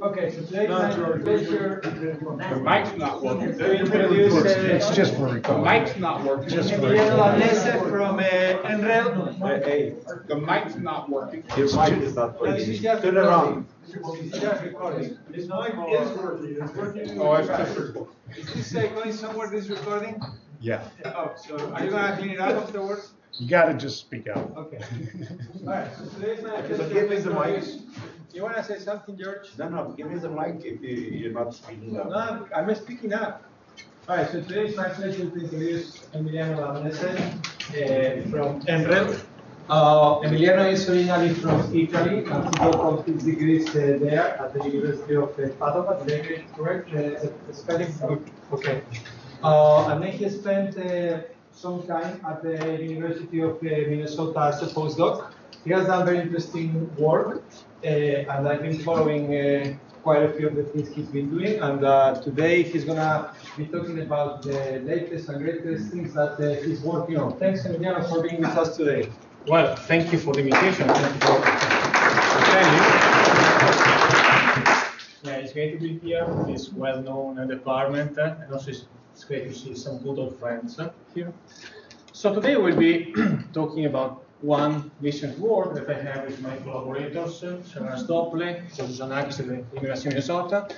Okay, so today it's my pleasure The mic's not working. to It's uh, just for The mic's not working. Just for Emiliano Dall'Anese from uh, NREL. Hey, The mic's not working. your mic is not No, this is working. just Turn around. recording. It's just recording. This mic is working. It's working. Oh, it's just recording. Is this uh, going somewhere, this recording? Yeah, Oh, so are you gonna clean it up afterwards? You gotta just speak out. Okay. All right, so today's my pleasure. So give me the mic. introduce- You wanna say something, George? No, no, give me the mic if you, you're not speaking No, up. I'm speaking up. All right, so today is my pleasure to introduce Emiliano Dall'Anese uh, from NREL. Uh, Emiliano is originally from Italy and he got all his degrees uh, there at the University of uh, Padova. Did I get it correct? Uh, the spelling? Okay. Uh, and then he spent uh, some time at the University of uh, Minnesota as a postdoc. He has done very interesting work, uh, and I've been following uh, quite a few of the things he's been doing. And uh, today he's gonna be talking about the latest and greatest things that uh, he's working on. Thanks, Emiliano, for being with us today. Well, thank you for the invitation. Thank you for attending. Yeah, it's great to be here in this well-known uh, department, and also it's, it's great to see some good old friends here. So today we'll be talking about one recent work that I have with my collaborators, Sairaj Dhople, George Giannakis at the University of Minnesota,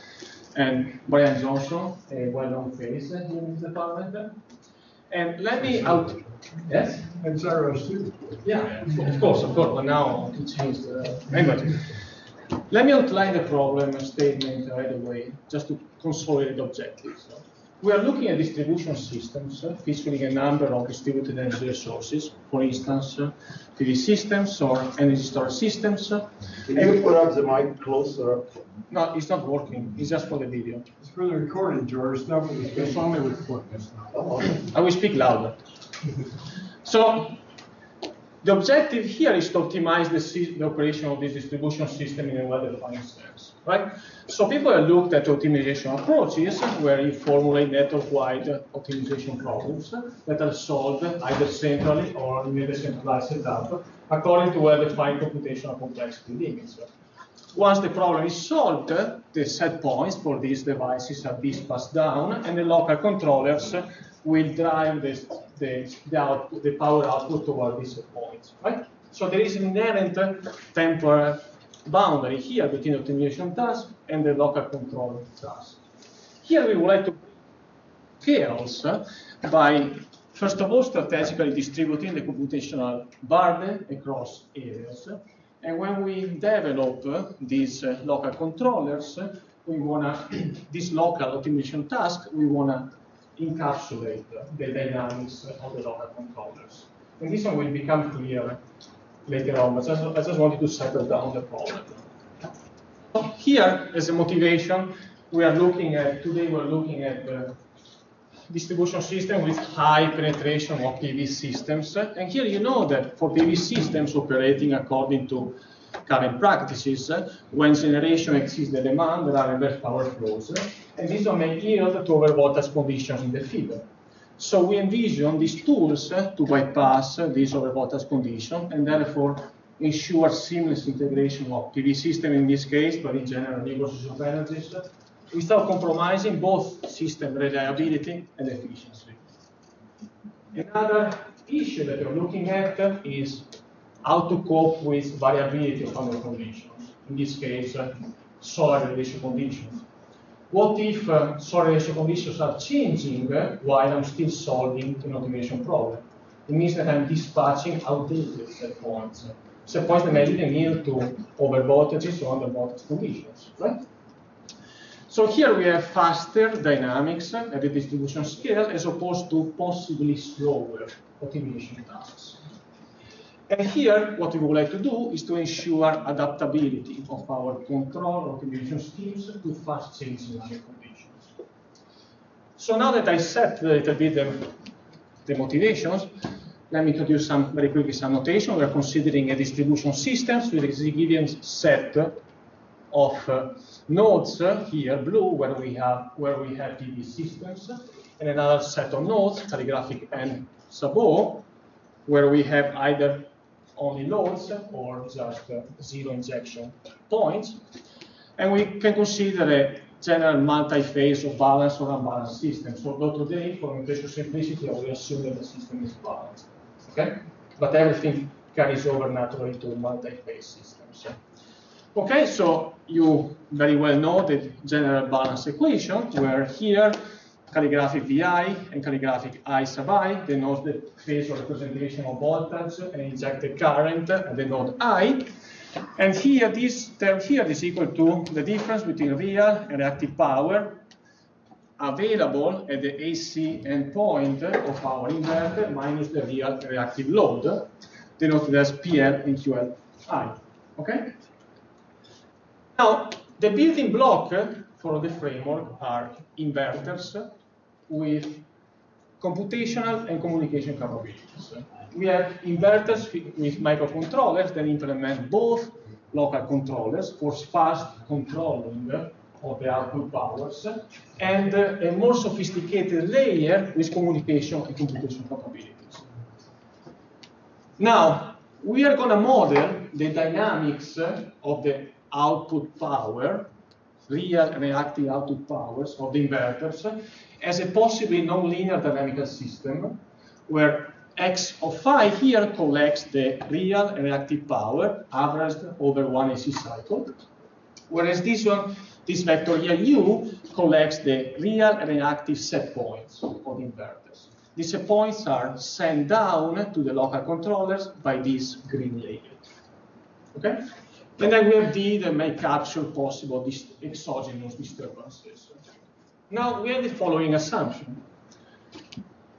and Brian Johnson, a well-known face in this department. And let me out. Yes? And Sarah too. Yeah, of course, of course, but now it changed. Uh, anyway, let me outline the problem statement right away, just to consolidate the objectives. We are looking at distribution systems uh, featuring a number of distributed energy resources, for instance, uh, PV systems or energy storage systems. uh, Can you put up the mic closer? No, it's not working, it's just for the video. It's for the recording, George, not for the. It's only recording. Oh, I will speak louder. So the objective here is to optimize the, the operation of this distribution system in a well-defined sense, right? So people have looked at optimization approaches where you formulate network-wide optimization problems that are solved either centrally or in a decentralized setup according to well-defined computational complexity limits. Once the problem is solved, the set points for these devices are passed down, and the local controllers will drive this, the, the, output, the power output toward these set points, right? So there is an inherent temporal boundary here between the optimization task and the local control task. Here we would like to chaos uh, by, first of all, strategically distributing the computational burden across areas. And when we develop uh, these uh, local controllers, we wanna, this local optimization task, we wanna encapsulate the dynamics of the local controllers. And this one will become clear later on, but I just, I just wanted to settle down the problem. So Here, as a motivation, we are looking at, today we're looking at the distribution system with high penetration of PV systems. And here you know that for PV systems operating according to current practices, when generation exceeds the demand, there are reverse power flows. And this one may yield to overvoltage conditions in the field. So we envision these tools to bypass these overvoltage conditions and therefore ensure seamless integration of PV system in this case, but in general, renewable sources of energies, without compromising both system reliability and efficiency. Another issue that we're looking at is how to cope with variability of under conditions, in this case, uh, solar radiation conditions. What if uh, solar radiation conditions are changing uh, while I'm still solving an automation problem? It means that I'm dispatching outdated set points, set points that may even yield to over voltages or under voltage conditions, right? So here we have faster dynamics at the distribution scale as opposed to possibly slower optimization tasks. And here, what we would like to do is to ensure adaptability of our control optimization schemes to fast changing conditions. So now that I set a little bit the, the motivations, let me introduce some very quickly some notation. We are considering a distribution system with a given set of uh, nodes uh, here, blue, where we have where we have PV systems, and another set of nodes, calligraphic and sabot, where we have either only loads or just uh, zero injection points. And we can consider a general multi-phase or balanced or unbalanced system. So though today, for notation simplicity, I will assume that the system is balanced. Okay? But everything carries over naturally to multi-phase systems. Okay, so you very well know the general balance equation, where here calligraphic VI and calligraphic I sub I denote the phasor representation of voltage and injected current at the node I. And here, this term here is equal to the difference between real and reactive power available at the AC endpoint of our inverter minus the real reactive load, denoted as PL and QLI. Okay? Now, the building block for the framework are inverters with computational and communication capabilities. We have inverters with microcontrollers that implement both local controllers for fast controlling of the output powers and a more sophisticated layer with communication and computation capabilities. Now, we are going to model the dynamics of the output power, real reactive output powers of the inverters, as a possibly nonlinear dynamical system where x of phi here collects the real reactive power averaged over one AC cycle, whereas this one, this vector here u, collects the real reactive set points of inverters. These set points are sent down to the local controllers by this green layer. Okay? And then we have D that may capture possible exogenous disturbances. Now we have the following assumption.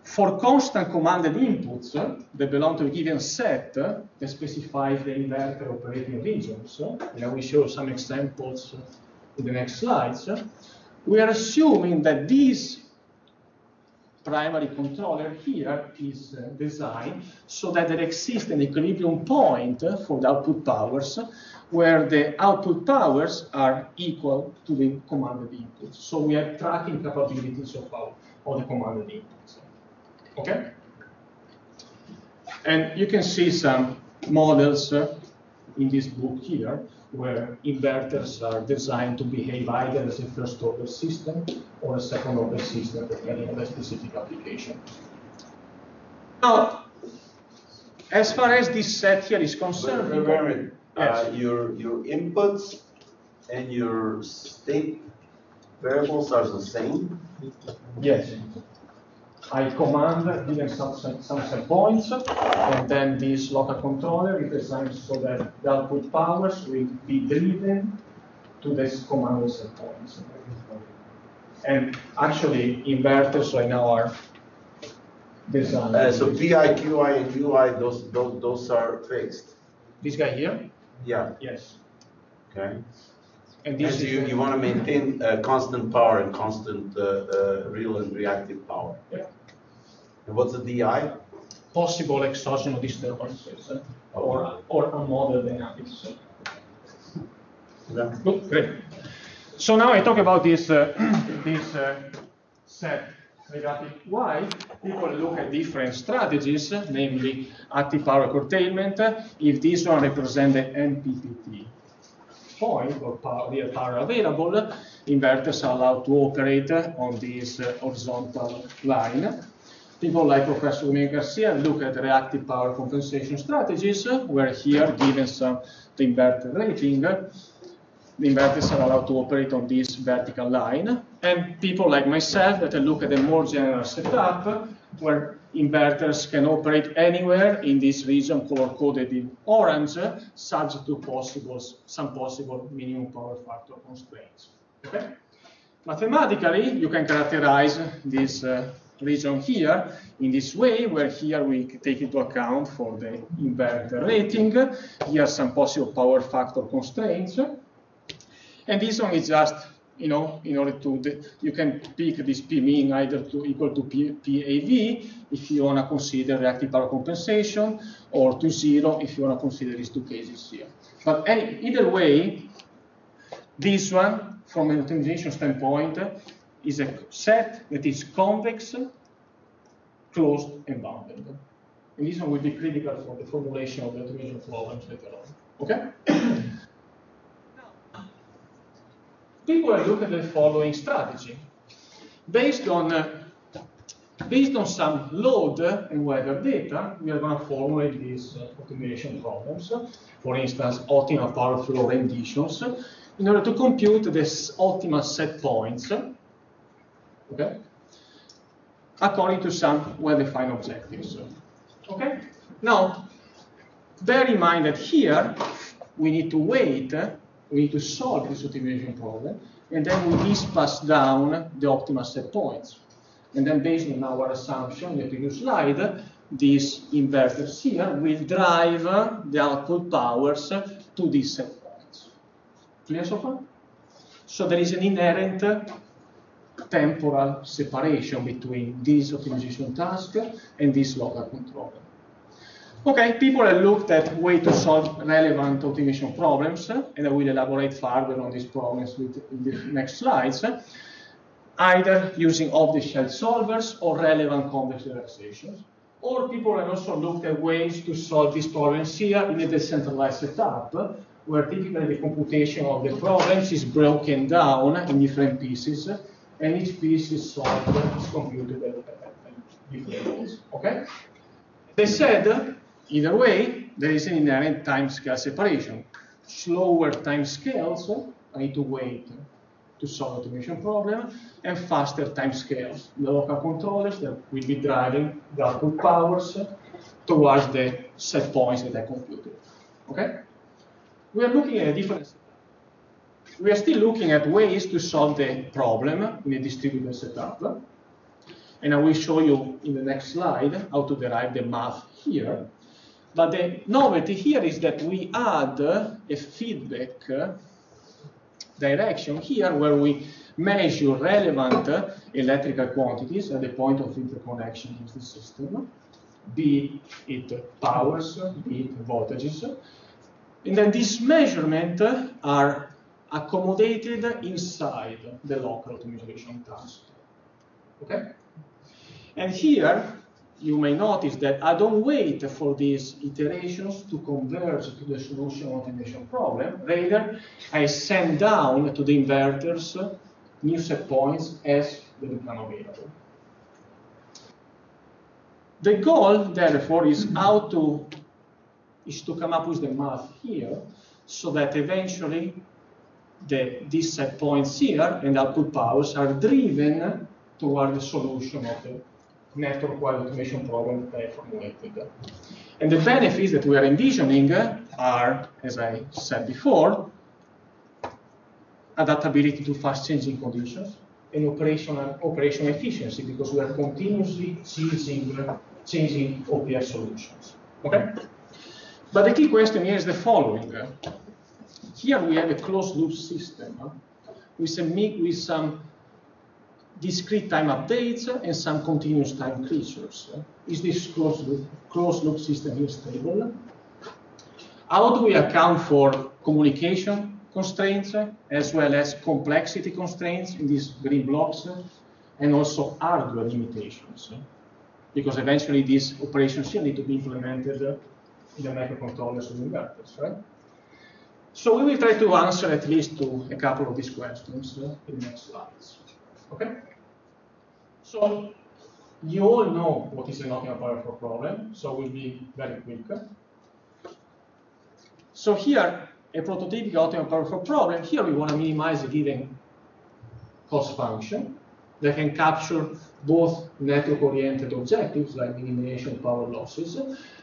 For constant commanded inputs that belong to a given set uh, that specifies the inverter operating regions, uh, and we show some examples in the next slides, uh, we are assuming that this primary controller here is designed so that there exists an equilibrium point for the output powers where the output powers are equal to the commanded inputs. So we have tracking capabilities of, our, of the commanded inputs. Okay? And you can see some models uh, in this book here where inverters are designed to behave either as a first order system or a second order system depending on the specific application. Now, as far as this set here is concerned, Wait, wait a. Yes. Uh, your, your inputs and your state variables are the same? Yes. I command given some, some, set points, and then this local controller designed so that the output powers will be driven to this command set points. And actually, inverters right now are designed. Uh, so PI, QI, and UI, those, those, those are fixed? This guy here? Yeah, Yes. okay. And And this so you, you want to maintain uh, constant power and constant uh, uh, real and reactive power? Yeah. And what's the DI? possible exogenous disturbances or, or unmodeled dynamics. Yeah. Good, great. So now I talk about this uh, this uh, set negative y. People look at different strategies, namely active power curtailment. If this one represents the MPPT point or power, real power available, inverters are allowed to operate on this uh, horizontal line. People like Professor Dominguez-Garcia look at reactive power compensation strategies, where here, given some the inverter rating, the inverters are allowed to operate on this vertical line. And people like myself that look at a more general setup, where inverters can operate anywhere in this region color-coded in orange, subject to possible, some possible minimum power factor constraints. Okay? Mathematically, you can characterize this uh, region here in this way, where here we take into account for the inverter rating, here some possible power factor constraints, and this one is just, you know, in order to, you can pick this P mean either to equal to P, PAV if you want to consider reactive power compensation, or to zero if you want to consider these two cases here. But any, either way, this one, from an optimization standpoint, is a set that is convex, closed, and bounded. And this one will be critical for the formulation of the optimization problems later on. Okay? people have looked at the following strategy. Based on, uh, based on some load and weather data, we are going to formulate these uh, optimization problems. For instance, optimal power flow renditions, in order to compute the optimal set points, okay, according to some well-defined objectives. Okay. Now, bear in mind that here we need to wait we need to solve this optimization problem, and then we dispatch down the optimal set points. And then based on our assumption in the previous slide, these inverters here will drive the output powers to these set points. Clear so far? So there is an inherent temporal separation between this optimization task and this local controller. Okay, people have looked at way to solve relevant optimization problems, and I will elaborate further on these problems with, the next slides, either using off-the-shelf solvers or relevant complex relaxations. Or people have also looked at ways to solve these problems here in a decentralized setup, where typically the computation of the problems is broken down in different pieces, and each piece is solved, is computed at different ways. Okay? They said Either way, there is an inherent time scale separation. Slower timescales, I need to wait to solve the automation problem, and faster time scales. The local controllers that will be driving the output powers towards the set points that I computed. Okay? We are looking at a different we are still looking at ways to solve the problem in a distributed setup. And I will show you in the next slide how to derive the math here. But the novelty here is that we add a feedback direction here where we measure relevant electrical quantities at the point of interconnection with the system, be it powers, be it voltages. And then these measurements are accommodated inside the local optimization task. Okay? And here, you may notice that I don't wait for these iterations to converge to the solution optimization problem. Rather, I send down to the inverters new set points as they become available. The goal, therefore, is how to is to come up with the math here so that eventually the, these set points here and output powers are driven toward the solution of the network-wide automation problem that I formulated. And the benefits that we are envisioning are, as I said before, adaptability to fast-changing conditions and operational efficiency because we are continuously changing, changing OPF solutions. Okay? But the key question here is the following. Here we have a closed loop system with, a, with some discrete time updates and some continuous time creatures. Is this closed loop, closed loop system here stable? How do we account for communication constraints uh, as well as complexity constraints in these green blocks uh, and also hardware limitations? Because eventually these operations here need to be implemented uh, in the microcontrollers and inverters, right? So we will try to answer at least to a couple of these questions uh, in the next slides. Okay? So you all know what is an optimal power flow problem, so we'll be very quick. So here, a prototypical optimal power flow problem, here we want to minimize a given cost function that can capture both network-oriented objectives like minimization of power losses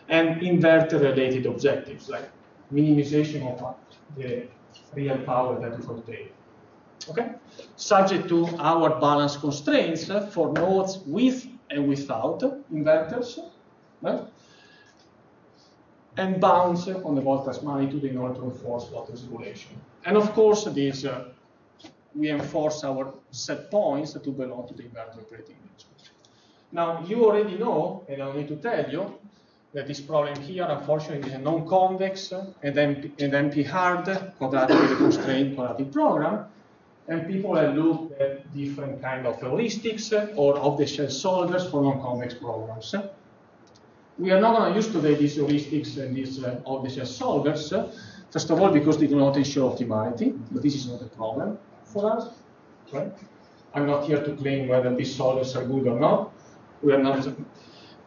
and inverter-related objectives like minimization of the real power that that is obtained okay? Subject to our balance constraints for nodes with and without inverters, right? And bounds on the voltage magnitude in order to enforce voltage regulation. And of course, this uh, we enforce our set points to belong to the inverter operating region. Now, you already know, and I need to tell you, that this problem here, unfortunately, is a non-convex and, MP, and NP-hard quadratically constrained quadratic program and people have looked at different kind of heuristics or off-the-shelf solvers for non-convex programs. We are not going to use today these heuristics and these uh, off-the-shelf solvers, first of all because they do not ensure optimality, but this is not a problem. for us, right? I'm not here to claim whether these solvers are good or not. We are not.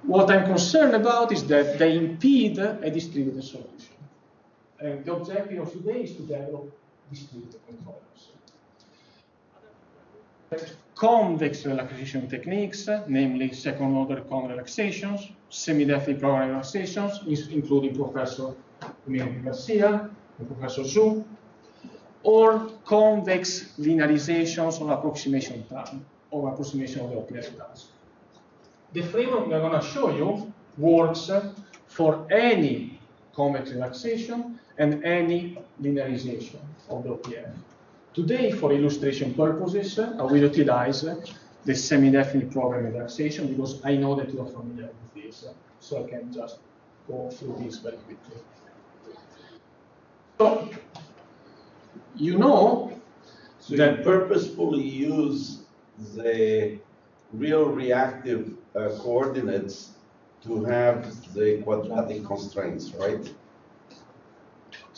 What I'm concerned about is that they impede a distributed solution. And the objective of today is to develop distributed controllers. Convex relaxation techniques, namely second order cone relaxations, semi-definite program relaxations, including Professor Dominguez-Garcia and Professor Zhu, or convex linearizations of approximation time, or approximation of the OPF task. The framework we're going to show you works for any convex relaxation and any linearization of the OPF. Today, for illustration purposes, I will utilize the semi-definite program relaxation because I know that you are familiar with this, so I can just go through this very quickly. So, you know So you that purposefully use the real reactive uh, coordinates to have the quadratic constraints, right?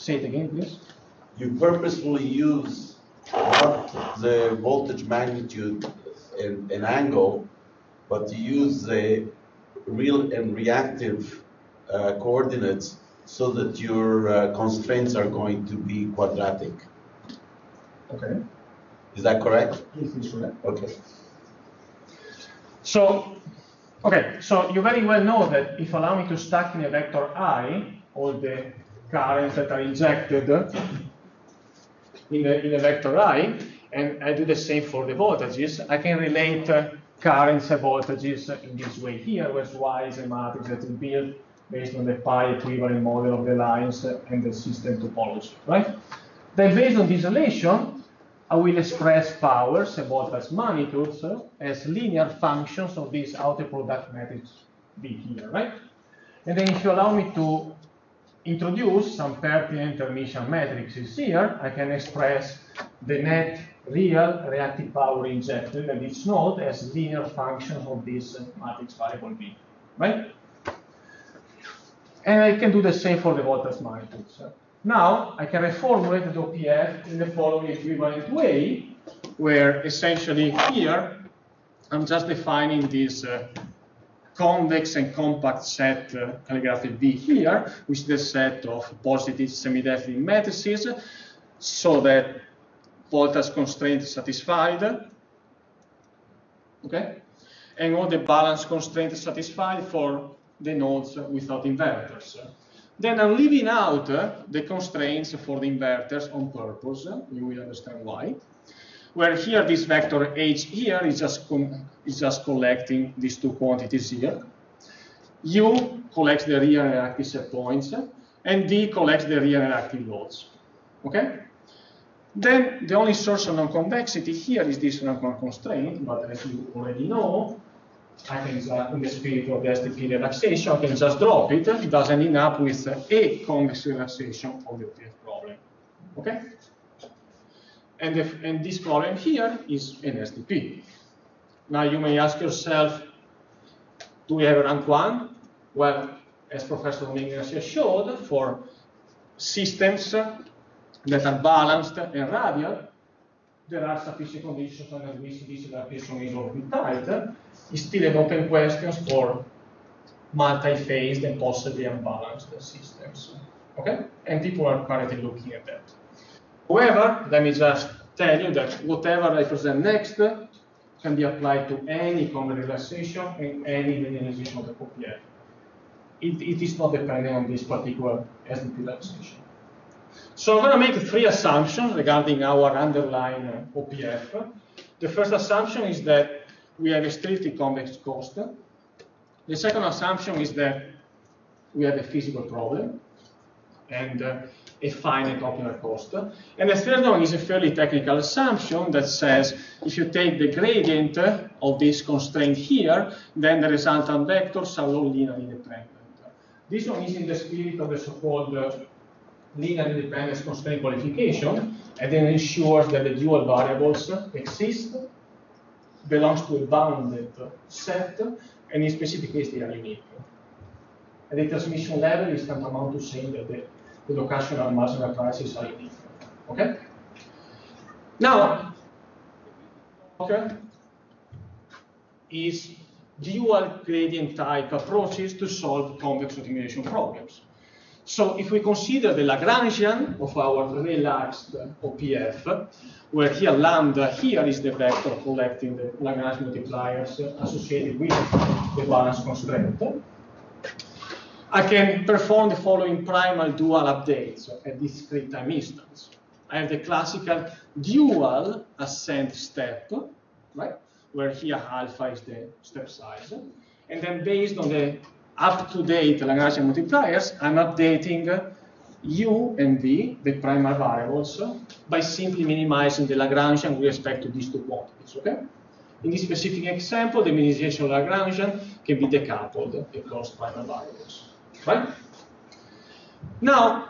say it again, please. You purposefully use not the voltage magnitude and, and angle, but you use the real and reactive uh, coordinates so that your uh, constraints are going to be quadratic. Okay. Is that correct? This is correct. Okay. So, okay, so you very well know that if allow me to stack in a vector i all the currents that are injected in a, in a vector i, and I do the same for the voltages, I can relate uh, currents and voltages in this way here, where y is a matrix that is built based on the pi equivalent model of the lines and the system topology, right? Then based on this relation, I will express powers and voltage magnitudes uh, as linear functions of this outer product matrix B here, right? And then if you allow me to introduce some pertinent Hermitian matrices here, I can express the net real reactive power injected at each node as linear functions of this uh, matrix variable B, right? And I can do the same for the voltage magnitudes. Now, I can reformulate the OPF in the following equivalent way, where essentially here, I'm just defining this uh, convex and compact set uh, calligraphic B here, which is the set of positive semi-definite matrices, so that voltage constraint is satisfied, okay? And all the balance constraint is satisfied for the nodes without inverters. Then I'm leaving out uh, the constraints for the inverters on purpose. You will understand why. Where here this vector h here is just is just collecting these two quantities here. U collects the real and reactive set points, and D collects the real and reactive loads. Okay. Then the only source of non-convexity here is this non constraint, but as you already know, I can just, uh, in the spirit of the SDP relaxation, I can just drop it. It doesn't end up with a convex relaxation of the problem. Okay? And, if, and this problem here is an SDP. Now you may ask yourself, do we have a rank one? Well, as Professor Domenici showed, for systems that are balanced and radial, there are sufficient conditions under which this relaxation is orbit-tight. It's still an open question for multi-phased and possibly unbalanced systems. Okay? And people are currently looking at that. However, let me just tell you that whatever I present next can be applied to any common relaxation and any linearization of the OPF. It, it is not dependent on this particular SDP relaxation. So I'm going to make three assumptions regarding our underlying uh, OPF. The first assumption is that we have a strictly convex cost. The second assumption is that we have a physical problem and uh, a finite optimal cost. And the third one is a fairly technical assumption that says if you take the gradient uh, of this constraint here, then the resultant vectors are all linearly independent. This one is in the spirit of the so-called uh, uh, linear independence constraint qualification, and then ensures that the dual variables exist, belongs to a bounded set, and in specific case they are unique. At the transmission level is tantamount to saying that the, the locational marginal prices are unique. Okay? Now, okay, is dual gradient type approaches to solve convex optimization problems. So if we consider the Lagrangian of our relaxed OPF, where here lambda here is the vector collecting the Lagrange multipliers associated with the balance constraint, I can perform the following primal dual updates at discrete time instance. I have the classical dual ascent step, right? Where here alpha is the step size. And then based on the up-to-date Lagrangian multipliers, I'm updating u and v, the primal variables, by simply minimizing the Lagrangian with respect to these two quantities, okay? In this specific example, the minimization Lagrangian can be decoupled across primal variables, right? Now,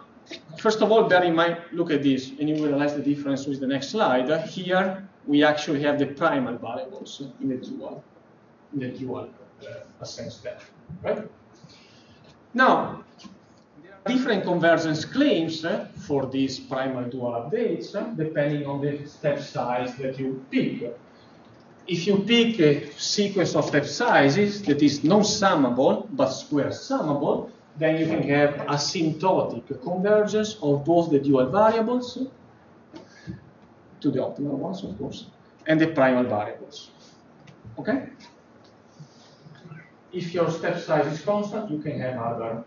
first of all, bear in mind, look at this, and you will realize the difference with the next slide. Here, we actually have the primal variables in the dual, in the dual uh, ascent step, right? Now, there are different convergence claims uh, for these primal dual updates, uh, depending on the step size that you pick. If you pick a sequence of step sizes that is non-summable, but square summable, then you can have asymptotic convergence of both the dual variables, to the optimal ones, of course, and the primal variables. Okay? If your step size is constant, you can have other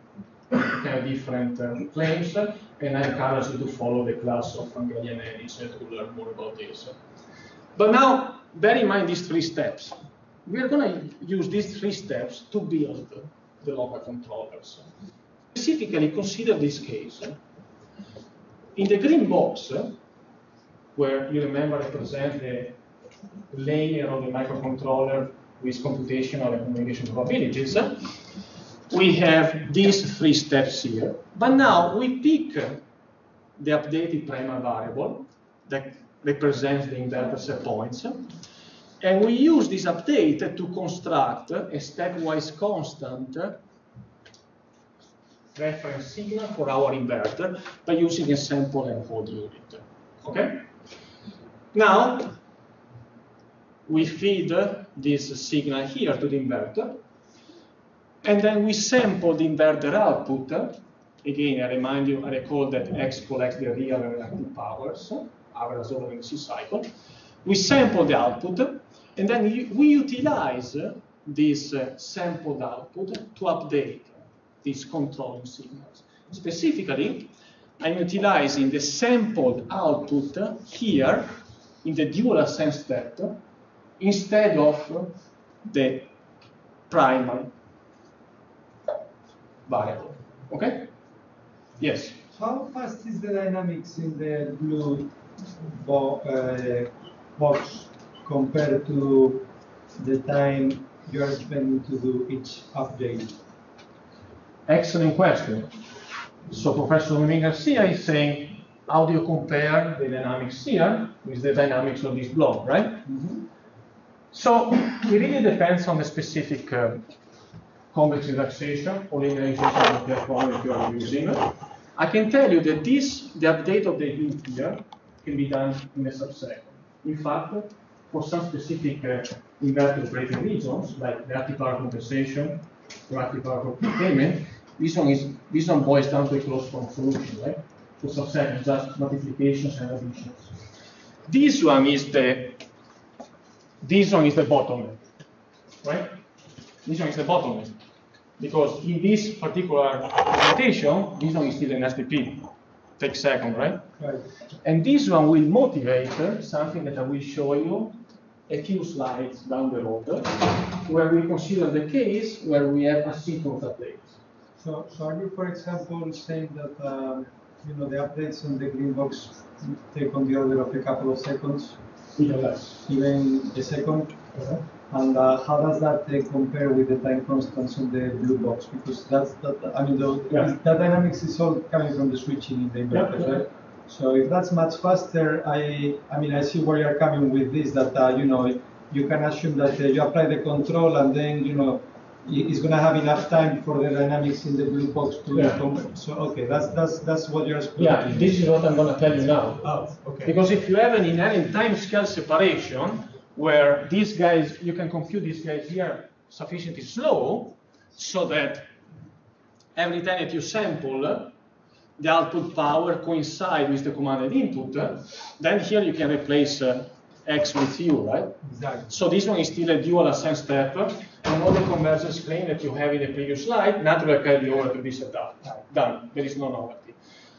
have different uh, claims, and I encourage you to follow the class of Angelia Nedich to learn more about this. But now, bear in mind these three steps. We are going to use these three steps to build the local controllers. Specifically, consider this case. In the green box, where you remember I present the layer of the microcontroller with computational and communication probabilities, we have these three steps here. But now we pick the updated primal variable that represents the inverter set points, and we use this update to construct a stepwise constant reference signal for our inverter by using a sample and hold unit. Okay? Now, we feed this signal here to the inverter, and then we sample the inverter output. Again, I remind you, I recall that X collects the real and reactive powers, over the C cycle. We sample the output, and then we utilize this uh, sampled output to update these controlling signals. Specifically, I'm utilizing the sampled output here in the dual ascent step instead of the primal variable. Okay? Yes? How fast is the dynamics in the blue bo uh, box compared to the time you are spending to do each update? Excellent question. So Professor Dominguez-Garcia is saying, how do you compare the dynamics here with the dynamics of this block, right? Mm -hmm. So it really depends on the specific uh, convex relaxation or linearization of the electron you are using. I can tell you that this, the update of the heat here, can be done in a subsecond. In fact, for some specific uh, inverter operating regions, like reactive power compensation, active power curtailment, this one is this one boils down to a closed form solution, right? For subsequent just multiplications and additions. This one is the this one is the bottleneck, right? This one is the bottleneck. Because in this particular implementation, this one is still an SDP. Take second, right? Right. And this one will motivate something that I will show you a few slides down the road, where we consider the case where we have asynchronous updates. So, so are you, for example, saying that um, you know the updates on the green box take on the order of a couple of seconds, Even a 2nd And uh, how does that uh, compare with the time constants on the blue box? Because that's that. I mean, the, Yeah. that dynamics is all coming from the switching in the inverters, Yeah, yeah. right? So if that's much faster, I I mean, I see where you're coming with this. That uh, you know, you can assume that uh, you apply the control, and then you know, i- it's gonna have enough time for the dynamics in the blue box to Yeah. come. So okay, that's that's that's what you're explaining. Yeah, this is what I'm going to tell you now. Oh, okay. Because if you have an inherent time scale separation where these guys, you can compute these guys here sufficiently slow so that every time that you sample, the output power coincide with the commanded input, then here you can replace uh, x with u, right? Exactly. So this one is still a dual ascent step, and all the convergence claim that you have in the previous slide naturally carry over to be set up. Done. There is no novelty.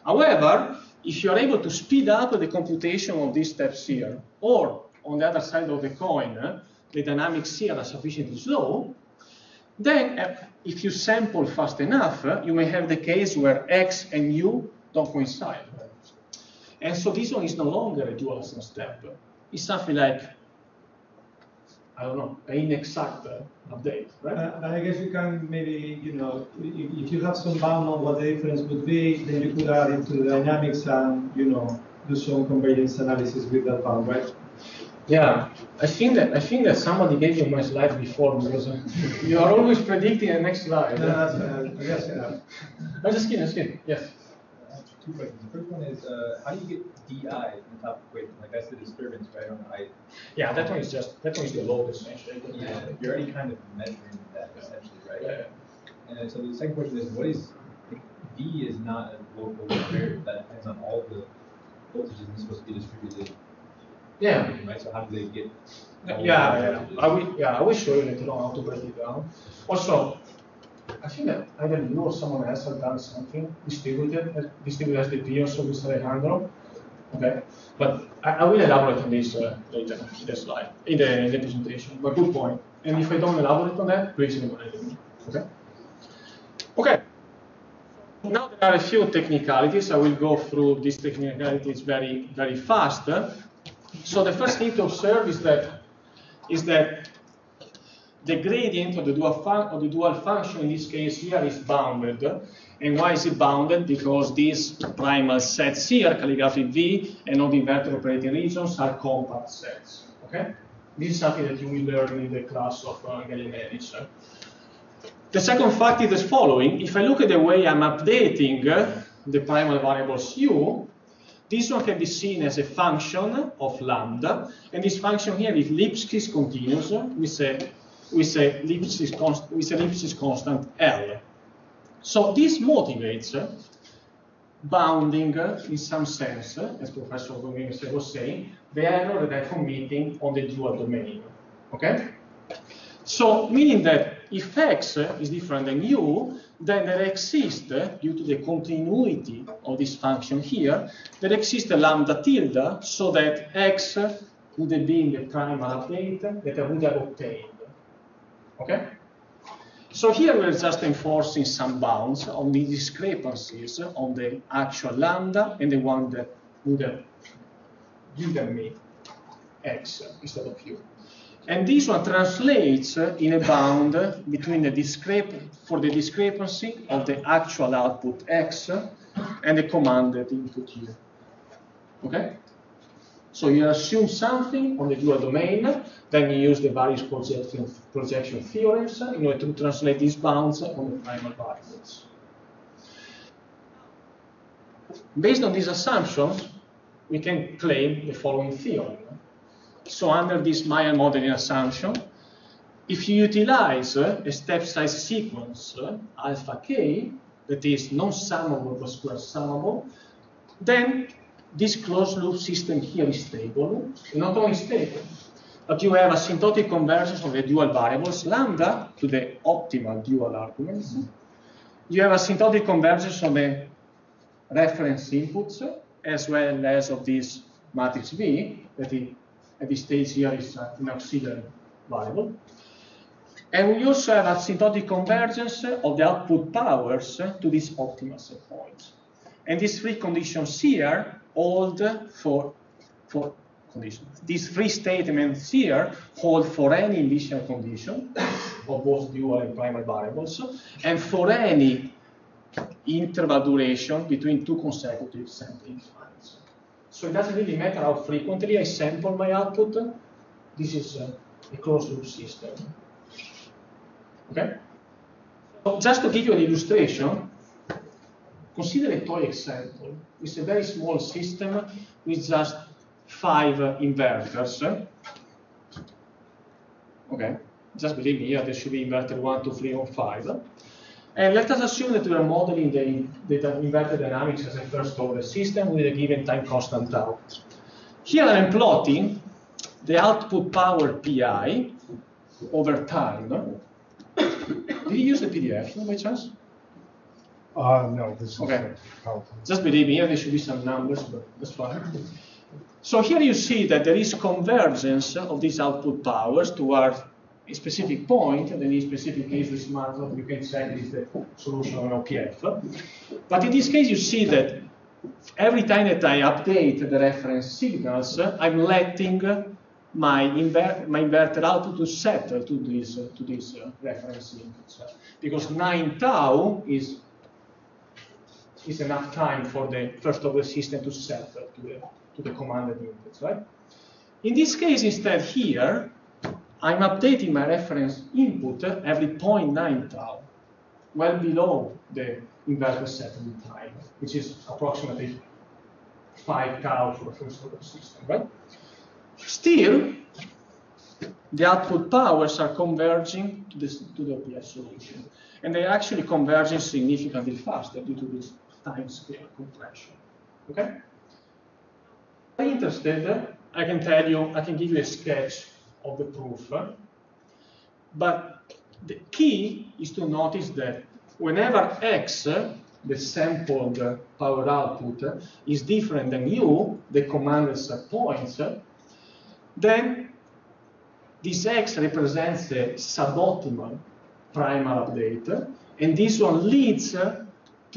However, if you are able to speed up the computation of these steps here, or on the other side of the coin, uh, the dynamics here are sufficiently slow, then uh, if you sample fast enough, uh, you may have the case where x and u don't coincide. And so this one is no longer a dual step. It's something like, I don't know, an inexact uh, update, right? Uh, but I guess you can maybe, you know, if, if you have some bound on what the difference would be, then you could add into the dynamics and, you know, do some convergence analysis with that bound, right? Yeah, I think that I think that somebody gave you my slide before because uh, you are always predicting the next slide. No, that's, uh, I guess, yeah. I'm just kidding, just kidding. Yes. Two questions. The first one is, uh, how do you get DI from the top equation? Like that's the disturbance, right, on the height. Yeah, that one is just that one is the essentially. Yeah, you're already kind of measuring that essentially, right? Yeah. And then, so the second question is, what is, like, V is not a local variable, that depends on all the voltages and it's supposed to be distributed, Yeah. right? So how do they get? Yeah, yeah. I will, yeah, I will show you later on how to break it down. Also, I think that either you or someone else has done something distributed, distributed SDP also with Alejandro. Okay, but I, I will elaborate on this uh, later in the slide, in the, in the presentation. But good point. And if I don't elaborate on that, please remind me. Okay. Okay. Now there are a few technicalities. I will go through these technicalities very, very fast. So the first thing to observe is that is that the gradient of the of the dual function in this case here is bounded. And why is it bounded? Because these primal sets here, calligraphy V and all the inverted operating regions are compact sets. Okay? This is something that you will learn in the class of uh, Galileans. The second fact is the following. If I look at the way I'm updating uh, the primal variables u, this one can be seen as a function of lambda, and this function here is Lipschitz continuous with a with say Lipschitz const, with a Lipschitz constant L. So this motivates uh, bounding uh, in some sense, uh, as Professor Dominguez was saying, the error that I'm committing on the dual domain. Okay? So, meaning that if x is different than u, then there exists, due to the continuity of this function here, there exists a lambda tilde so that x would have been the primal update that I would have obtained. Okay? So here we're just enforcing some bounds on the discrepancies on the actual lambda and the one that would have given me x instead of u. And this one translates in a bound between the discrep for the discrepancy of the actual output x and the commanded input u. Okay? So you assume something on the dual domain, then you use the various projection, projection theorems in order to translate these bounds on the primal variables. Based on these assumptions, we can claim the following theorem. So under this Meyer modeling assumption, if you utilize uh, a step size sequence uh, alpha k that is non-summable but square summable, then this closed loop system here is stable, not only stable, but you have asymptotic convergence of the dual variables lambda to the optimal dual arguments. You have asymptotic convergence of the reference inputs as well as of this matrix V that is at this stage here is an auxiliary variable. And we also have asymptotic convergence of the output powers to this optimal set point. And these three conditions here hold for, for conditions. These three statements here hold for any initial condition of both dual and primal variables, and for any interval duration between two consecutive sampling times. So it doesn't really matter how frequently I sample my output. This is a, a closed loop system. Okay? So just to give you an illustration, consider a toy example with a very small system with just five inverters. Okay, just believe me, here there should be inverted one, two, three, or five. And let us assume that we are modeling the, the inverted dynamics as a first order system with a given time constant tau. Here I'm plotting the output power pi over time. Did you use the PDF by chance? Uh, no, this is. Okay. PowerPoint. Just believe me, here there should be some numbers, but that's fine. So here you see that there is convergence of these output powers toward a specific point, and in this specific case, the smart you can check is the solution on OPF. But in this case, you see that every time that I update the reference signals, I'm letting my, inver my inverter output to settle to this, to this reference inputs. Because 9 tau is is enough time for the first order system to settle to the, to the commanded inputs, right? In this case, instead here, I'm updating my reference input every 0.9 tau, well below the inverter settlement time, which is approximately 5 tau for a first order system, right? Still, the output powers are converging to, this, to the OPF solution. And they're actually converging significantly faster due to this time scale compression. Okay? If you're interested, I can tell you, I can give you a sketch of the proof. But the key is to notice that whenever x, the sampled power output, is different than u, the commanded set points, then this x represents a suboptimal primal update, and this one leads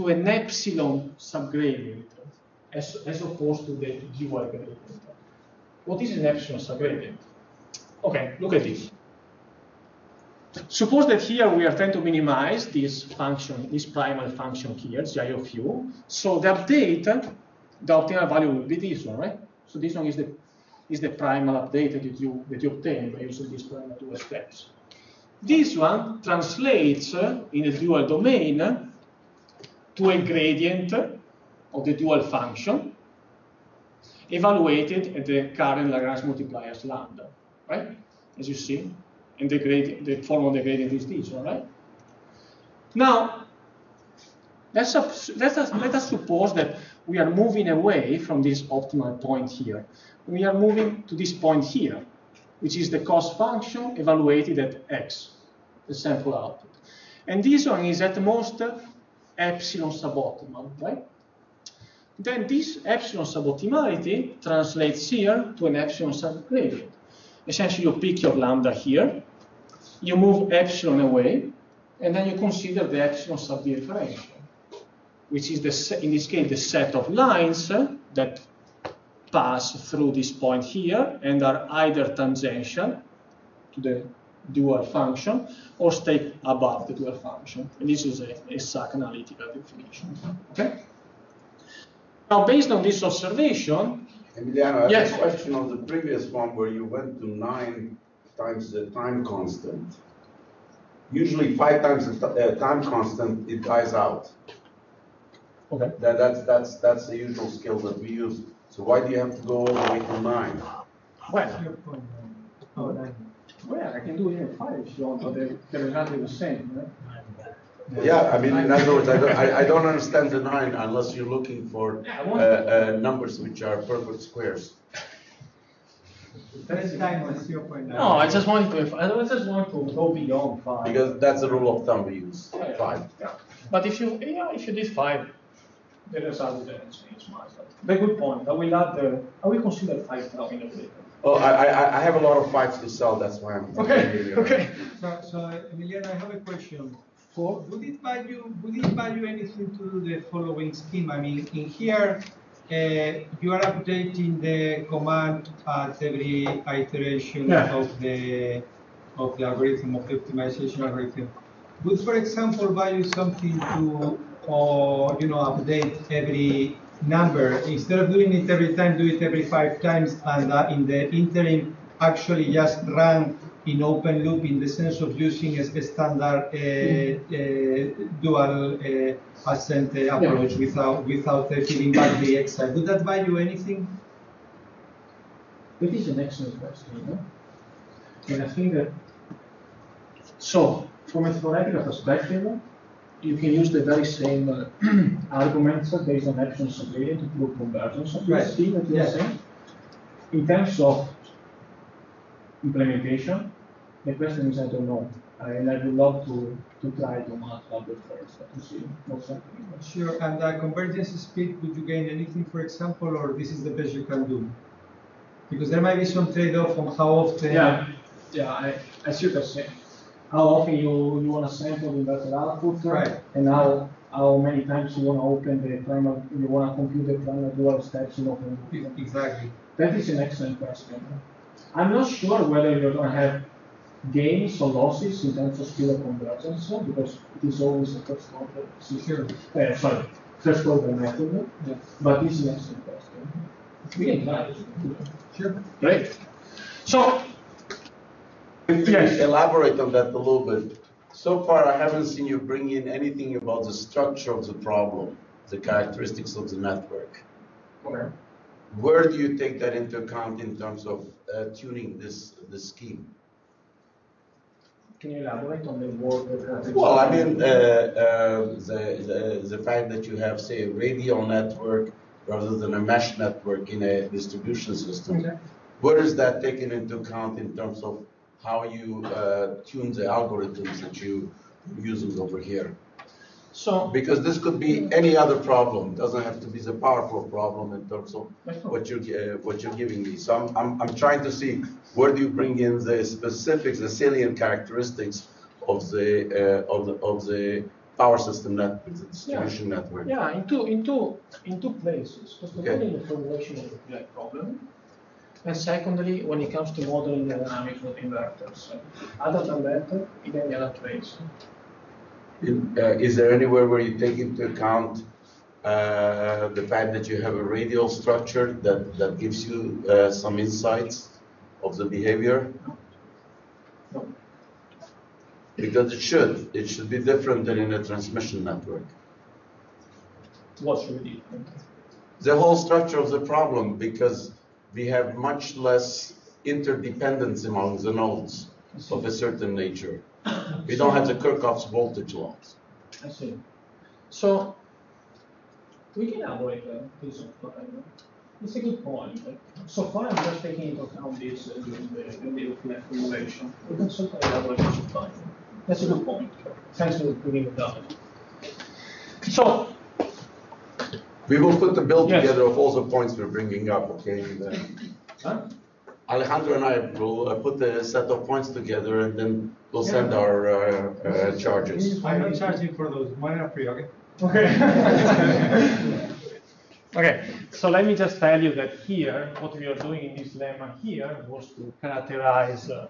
an epsilon subgradient as, as opposed to the dual gradient. What is an epsilon subgradient? Okay, look at this. Suppose that here we are trying to minimize this function, this primal function here, gi of u. So the update, the optimal value will be this one, right? So this one is the is the primal update that you that you obtain by using these primal dual steps. This one translates in a dual domain to a gradient of the dual function evaluated at the current Lagrange multipliers lambda, right? As you see, and the gradient, the form of the gradient is this one, right? Now, let's, let us, let us suppose that we are moving away from this optimal point here. We are moving to this point here, which is the cost function evaluated at x, the sample output. And this one is at most epsilon suboptimal, right? Then this epsilon suboptimality translates here to an epsilon subgradient. Essentially, you pick your lambda here, you move epsilon away, and then you consider the epsilon subdifferential, which is, the, in this case, the set of lines that pass through this point here and are either tangential to the dual function or stay above the dual function. And this is a, a SAC analytical definition. Okay? Now, based on this observation, Emiliano, I have Yes. a question on the previous one where you went to nine times the time constant. Usually five times the uh, time constant, it dies out. okay, That, that's, that's, that's the usual skill that we use. So why do you have to go all the way to nine? well, Your point, nine. well, I can do even five if you want, but they're, they're exactly the same, right? Yeah, I mean, in other words, I don't, I, I don't understand the nine unless you're looking for, uh, uh, numbers which are perfect squares. First time was zero point nine. No, I just wanted to, I just want to go beyond five. Because that's the rule of thumb we use, Yeah, yeah. five. Yeah. But if you, yeah, if you did five, the result would then change much. But good point. I will add the, I will consider five now in a bit. Oh, I, I, I have a lot of fights to sell, that's why I'm. Okay, okay. So, so Emiliano, I have a question. For, would it value, would it value anything to do the following scheme? I mean, in here, uh, you are updating the command at every iteration Yeah. of the, of the algorithm, of the optimization algorithm. Would, for example, value something to, or, you know, update every number, instead of doing it every time, do it every five times, and uh, in the interim, actually just run in open loop in the sense of using a, a standard uh, uh, dual uh, ascent uh, approach without without uh, feeding back the side. Would that buy you anything? That is an excellent question. And I think that So, from a theoretical perspective, you can use the very same uh, arguments based on actions of gradient to prove convergence. You Right. see you're Yeah. saying? In terms of implementation, the question is I don't know. And I would love to, to try to MATLAB first to see what's happening. Sure, and uh, convergence speed, would you gain anything, for example, or this is the best you can do? Because there might be some trade-off on how often. Yeah, yeah, I, I see what you're saying. How often you, you want to sample the inverter output, Right. and how, how many times you want to open the primal, you want to compute the primal dual steps in open. Exactly. That is an excellent question. I'm not sure whether you're going to have gains or losses in terms of speed of convergence, because it is always a first order system. Uh, sorry, first order method. Yeah. But this is an excellent question. We can try it. Sure. Great. So, Yes. elaborate on that a little bit? So far, I haven't seen you bring in anything about the structure of the problem, the characteristics of the network. Where do you take that into account in terms of uh, tuning this, this scheme? Can you elaborate on the word? that- Well, I mean, uh, uh, the, the, the fact that you have, say, a radial network rather than a mesh network in a distribution system. Okay. Where is that taken into account in terms of how you uh, tune the algorithms that you using over here? So, Because this could be any other problem, it doesn't have to be the power flow problem in terms of what you're, uh, what you're giving me. So I'm, I'm, I'm trying to see where do you bring in the specifics, the salient characteristics of the, uh, of the, of the power system network, the distribution network. yeah, in two, in two, in two places. First of all, Okay. in the formulation of the problem. And secondly, when it comes to modeling the dynamics of inverters. Other than that, in any other place. In- uh, Is there anywhere where you take into account uh, the fact that you have a radial structure that, that gives you uh, some insights of the behavior? No. Because it should, it should be different than in a transmission network. What should we do? The whole structure of the problem, because we have much less interdependence among the nodes of a certain nature. We don't have the Kirchhoff's voltage laws. I see. So, we can elaborate uh, this. It's a good point. So far, I'm just taking into account this uh, during the, during the formulation. We can certainly elaborate this. That's a good point. Thanks for bringing it up. So, We will put the bill Yes. together of all the points we're bringing up, okay? and then huh? Alejandro and I will uh, put a set of points together and then we'll send our uh, uh, charges. I'm not charging for those, mine are free, okay? Okay. okay, so let me just tell you that here, what we are doing in this lemma here was to characterize uh,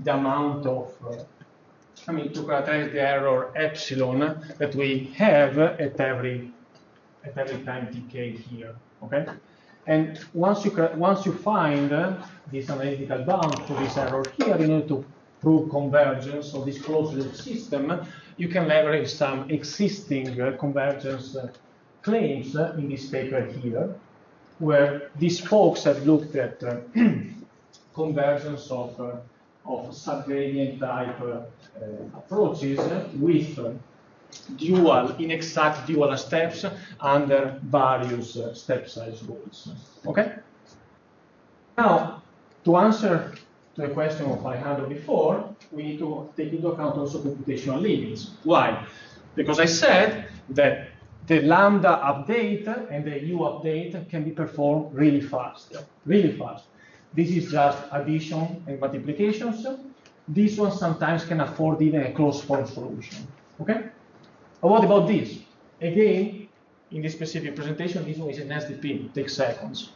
the amount of, uh, I mean, to characterize the error epsilon that we have at every at every time decay here. Okay, and once you once you find uh, this analytical bound for this error here, in order to prove convergence of this closed loop system, you can leverage some existing uh, convergence uh, claims uh, in this paper here, where these folks have looked at uh, convergence of, uh, of subgradient type approaches with dual, inexact dual steps under various uh, step size rules. Okay? Now, to answer to the question of Alejandro before, we need to take into account also computational limits. Why? Because I said that the lambda update and the u update can be performed really fast, really fast. This is just addition and multiplications. This one sometimes can afford even a closed form solution. Okay? But what about this? Again, in this specific presentation, this one is an SDP, it takes seconds.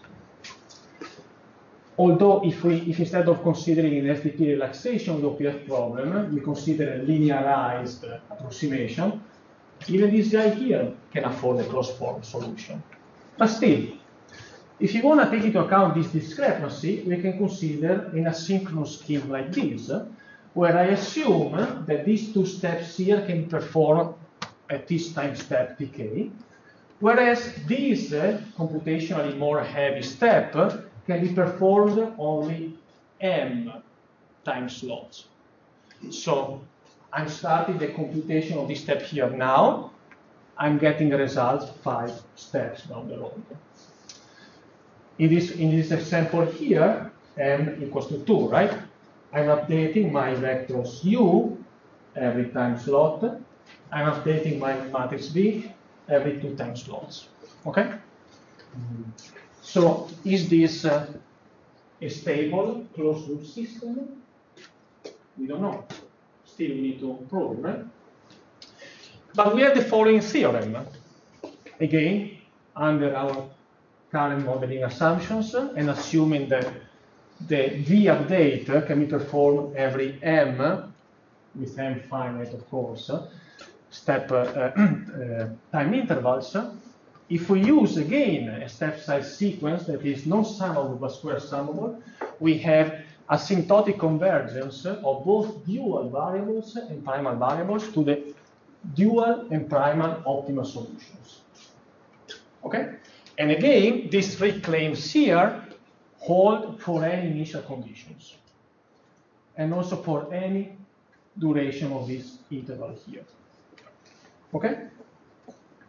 Although if we, if instead of considering an SDP relaxation of the OPF problem, we consider a linearized approximation, even this guy here can afford a closed form solution. But still, if you want to take into account this discrepancy, we can consider an asynchronous scheme like this, where I assume that these two steps here can perform at this time step decay, whereas this uh, computationally more heavy step can be performed only m time slots. So I'm starting the computation of this step here now. I'm getting a result five steps down the road. In this, in this example here, m equals to 2, right? I'm updating my vectors u every time slot. I'm updating my matrix V every two time slots. Okay? So is this uh, a stable closed loop system? We don't know. Still we need to prove, right? But we have the following theorem. Again, under our current modeling assumptions uh, and assuming that the V update uh, can be performed every M, with M finite, of course, uh, step uh, uh, time intervals. If we use again a step size sequence that is non-summable but square summable, we have asymptotic convergence of both dual variables and primal variables to the dual and primal optimal solutions. Okay? And again, these three claims here hold for any initial conditions and also for any duration of this interval here. Okay?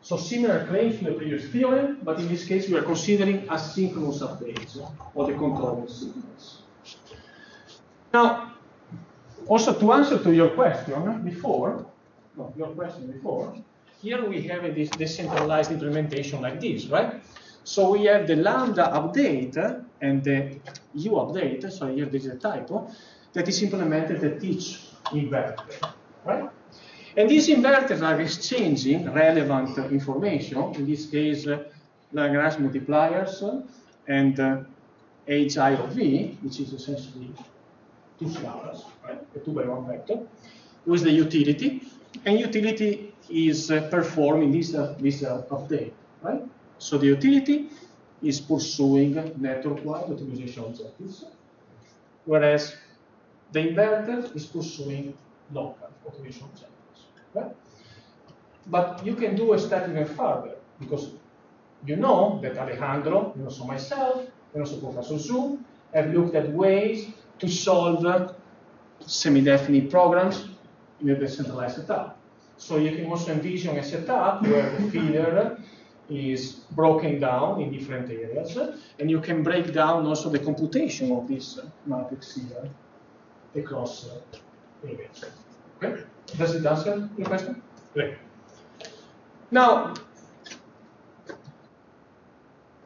So similar claims to the previous theorem, but in this case we are considering asynchronous updates of the controlling signals. Now, also to answer to your question before, no, your question before, here we have a decentralized implementation like this, right? So we have the lambda update and the u update, so here this is a typo, that is implemented at each inverter, right? And these inverters are exchanging relevant information, in this case, Lagrange multipliers and uh, hi of v, which is essentially two scalars, right? A two by one vector, with the utility. And utility is uh, performing this, uh, this uh, update, right? So the utility is pursuing network-wide optimization objectives, whereas the inverter is pursuing local optimization objectives. Right? But you can do a step even further because you know that Alejandro, and also myself, and also Professor Zhu have looked at ways to solve semi-definite programs in a decentralized setup. So you can also envision a setup where the feeder is broken down in different areas, and you can break down also the computation of this matrix here across areas. Okay? Does it answer your question? Great. Now,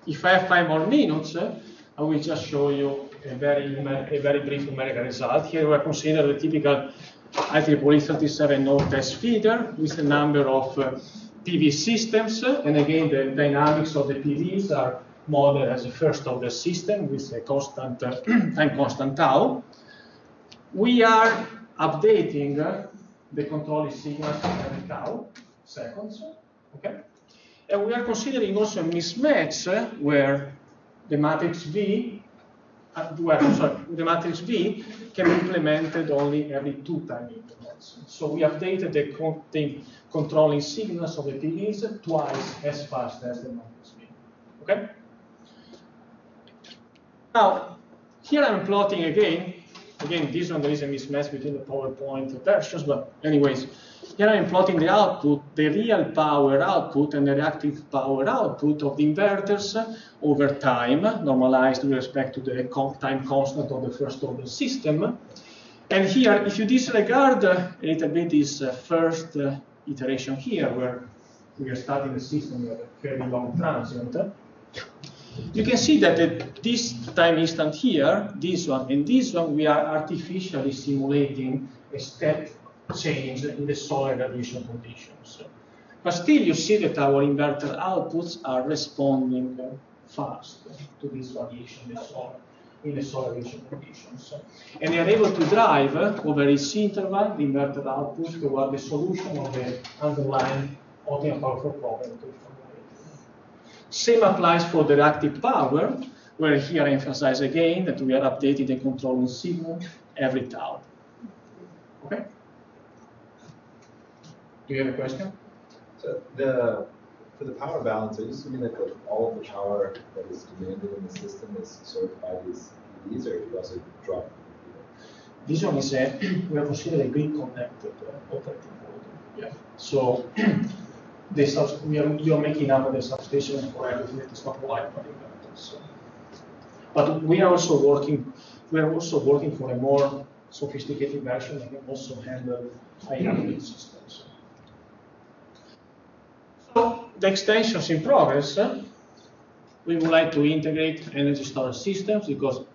if I have five more minutes, I will just show you a very, a very brief numerical result. Here we are considering the typical IEEE 37 node test feeder with a number of uh, PV systems. And again, the dynamics of the PVs are modeled as a first order system with a constant uh, time constant tau. We are updating uh, the controlling signals every tau seconds. Okay? And we are considering also a mismatch uh, where the matrix V, uh, sorry, the matrix V can be implemented only every two time intervals. So we updated the, con the controlling signals of the PVs twice as fast as the matrix V. Okay? Now, here I'm plotting again Again, this one there is a mismatch between the PowerPoint versions, but anyways, here I'm plotting the output, the real power output and the reactive power output of the inverters over time, normalized with respect to the time constant of the first order system. And here, if you disregard a little bit this uh, first uh, iteration here, where we are starting the system with a very long transient, you can see that at this time instant here, this one and this one, we are artificially simulating a step change in the solar radiation conditions. But still, you see that our inverter outputs are responding fast to this variation in the solar, in the solar radiation conditions. And they are able to drive over its interval the inverter output toward the solution of the underlying optimal power problem. Same applies for the reactive power, where here I emphasize again that we are updating the controlling signal every tau. Okay? Do you have a question? So the for the power balance, are you assuming that the, all of the power that is demanded in the system is served by these PVs, or do you also drop? this one is a, we are considered a grid connected uh, operating mode. Yeah. So we, are, we are making up the substation for everything that is not wired by inverters. So. But we are also working, we are also working for a more sophisticated version that can also handle higher grid mm-hmm. systems. So the extensions in progress, we would like to integrate energy storage systems because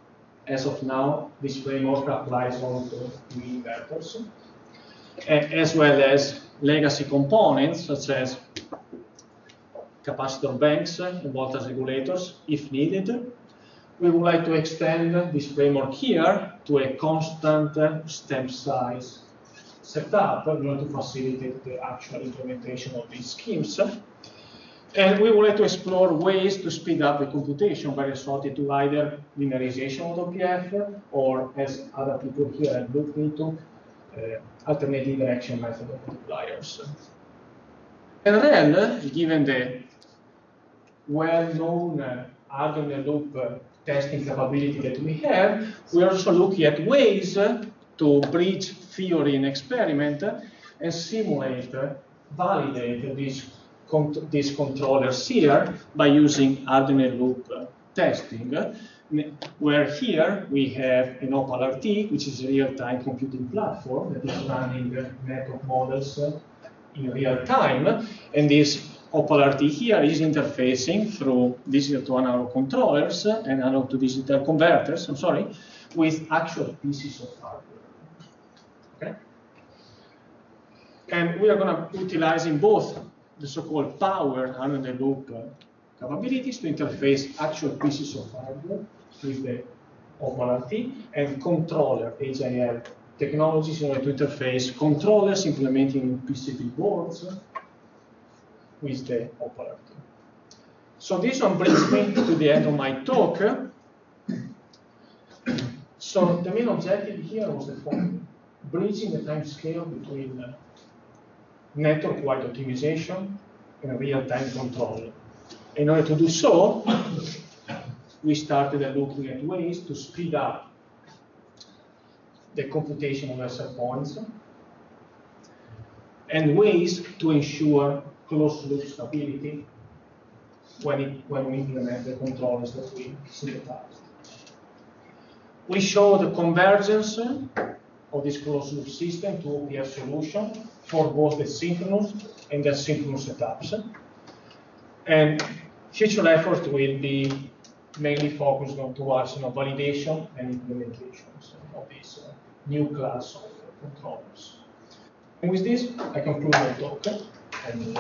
as of now, this framework applies only to inverters, as well as legacy components such as capacitor banks and voltage regulators if needed. We would like to extend this framework here to a constant step size setup in order to facilitate the actual implementation of these schemes. And we would like to explore ways to speed up the computation by resorting to either linearization of OPF or, as other people here have looked into, alternating direction method of multipliers. And then, given the well-known uh, loop uh, testing capability that we have, we are also looking at ways uh, to bridge theory and experiment uh, and simulate, validate con- these controllers here by using Arduino loop testing. Where here we have an OpalRT, which is a real-time computing platform that is running network models uh, in real time, and this OpalRT here is interfacing through digital to analog controllers uh, and analog to digital converters, I'm sorry, with actual pieces of hardware. Okay? And we are going to utilizing both the so-called power and the loop uh, capabilities to interface actual pieces of hardware with the OpalRT and controller HIL technologies in order to interface controllers implementing PCB boards with the OpalRT. So this one brings me to the end of my talk. So the main objective here was the following, bridging the time scale between uh, network-wide optimization and real-time control. In order to do so, we started looking at ways to speed up the computation of SR points and ways to ensure closed loop stability when, it, when we implement the controllers that we synthesized. We show the convergence of this closed loop system to OPF solution for both the synchronous and the asynchronous setups. And future efforts will be mainly focused on towards you know, validation and implementations of this uh, new class of controllers. And with this, I conclude my talk. And,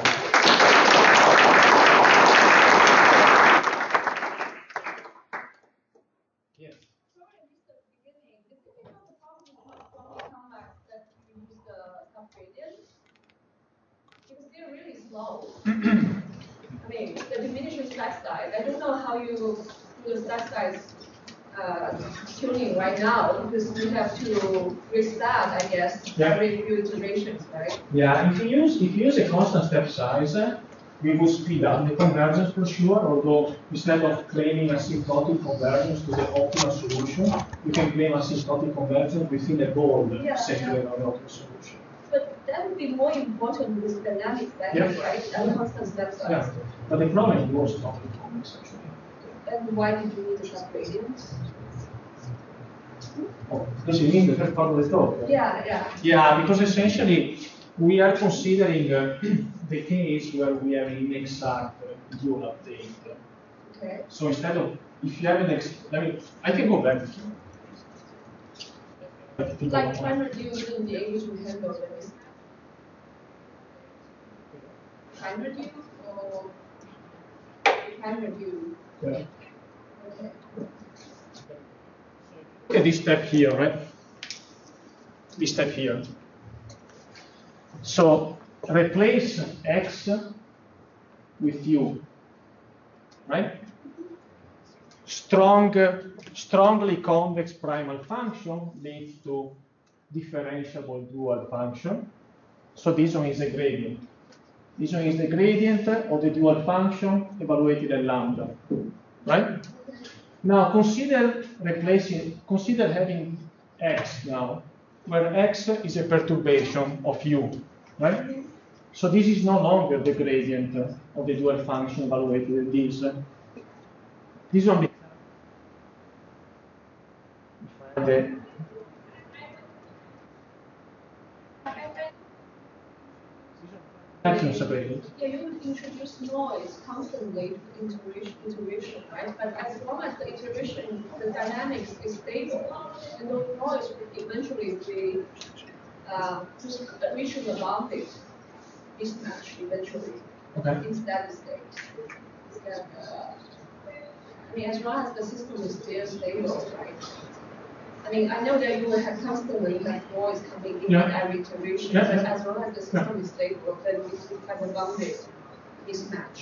yes. Sorry, I missed the beginning. Did you pick up the problem with from the contacts that you use the subgradients? Because they're really slow. I mean, the diminishing step size, I don't know how you do size uh, tuning right now, because we have to restart, I guess, Yeah. every few iterations, right? Yeah, if you use if you use a constant step size, we will speed up the convergence for sure. Although instead of claiming asymptotic convergence to the optimal solution, you can claim asymptotic convergence within a board Yeah, secular yeah. analog solution. But that would be more important with dynamic Yeah. settings, right, than constant step size. Yeah, but the problem is more stopping actually. And why did you need the subgradients? Oh, does it mean the first part of the talk? Yeah, yeah. Yeah, because essentially we are considering uh, the case where we have an inexact uh, dual update. Okay. So instead of, if you have an ex, I mean, I can go back if you want. Like want- time reduce wouldn't be able to handle this. Reduce or time reduce? Yeah. Okay. Look at this step here, right? This step here. So replace x with u, right? Strong, strongly convex primal function leads to differentiable dual function. So this one is a gradient. This one is the gradient of the dual function evaluated at lambda, right? Now consider replacing, consider having x now, where x is a perturbation of u, right? So this is no longer the gradient of the dual function evaluated at this. This one becomes the separated. Yeah, you would introduce noise constantly to iteration, iteration, right? But as long as the iteration, the dynamics is stable, and the noise will eventually be, uh, just reaching the boundary mismatch eventually Okay. in steady state. Is that, uh, I mean, as long as the system is still stable, right? I mean, I know that you will have constantly like noise coming in Yeah. every iteration, Yeah, but yeah. as long as the system is stable, then we will have a boundary mismatch.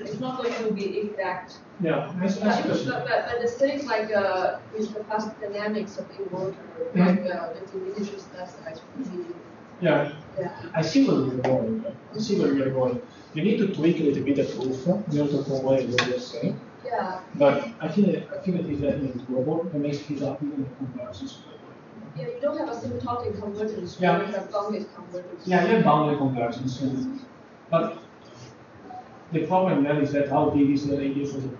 It's not going to be exact. Yeah, I s- I But, but, but, but the things like, uh, with the fast dynamics of inverter, Mhm. like, uh, the diminishes that size, yeah, yeah. I see where you're going. I see where you're going. You need to tweak a little bit the proof in order to convey what you're saying. Yeah, But I think I think it is definitely doable. It makes it up even yeah, you don't have a asymptotic convergence, Yeah. you have bounded convergence. Yeah, you have boundary convergence. yeah. but the problem there is that how big is the radius of the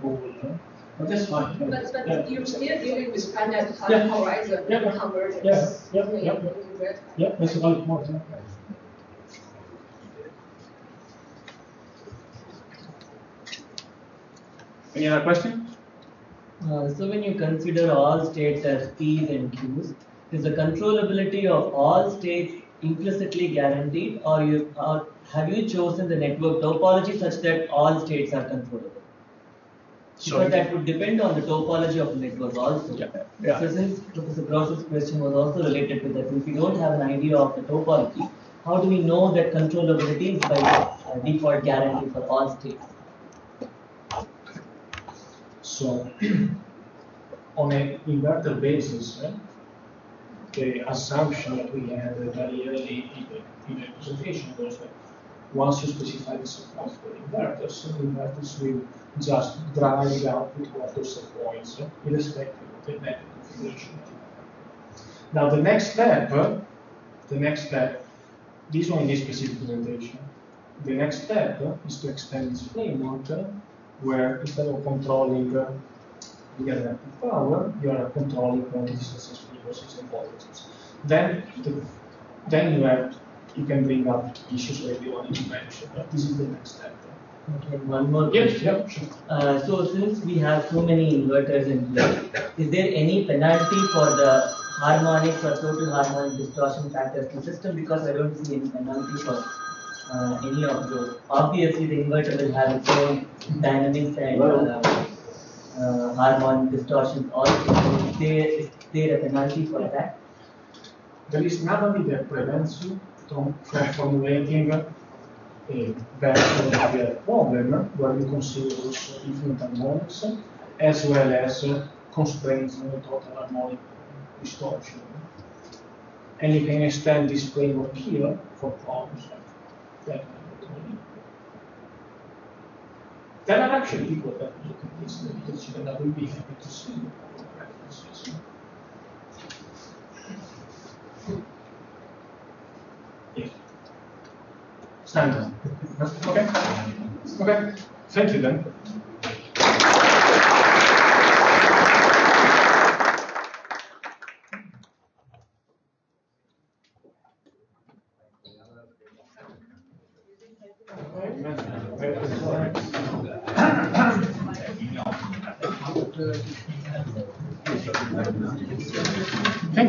huh? But that's fine. But, Yeah. but you're still dealing with finite time Yeah. horizon Yeah, convergence. Yeah, yeah, yeah. in. Yeah, that's a valid point. Yeah. Any other question? Uh, so when you consider all states as P's and Q's, is the controllability of all states implicitly guaranteed or you or have you chosen the network topology such that all states are controllable? So- because that would depend on the topology of the network also. yeah. So since Professor Gross's question was also related to that, if we don't have an idea of the topology, how do we know that controllability is by uh, default guarantee for all states? So, on an inverter basis, eh, the assumption that we had very early in the, in the presentation was that once you specify the support for inverters, the inverters will just drive the output of those set points, eh, irrespective of the network configuration. Now, the next step, eh, the next step, this one is specific presentation. The next step is to extend this framework where instead of controlling uh, the reactive power, you are controlling quantities such as frequencies and voltages. Then, the, then you have you can bring up issues like the one you mentioned. But this is the next step. Okay, one more Yes, question. yeah, sure. Uh, so since we have so many inverters in play, is there any penalty for the harmonics or total harmonic distortion factors in the system? Because I don't see any penalty for uh, any of those. Obviously, the inverter will have its own dynamics and uh, uh, harmonic distortions also. So is there, is there a penalty for that? There is nothing that prevents you from, from formulating a better problem where you consider also different harmonics as well as uh, constraints on the total harmonic distortion. And you can extend this framework here for problems like that. There are actually people that look at this in the literature and I will be happy to see the references. Yes. Standard. Okay. Okay. Thank you then.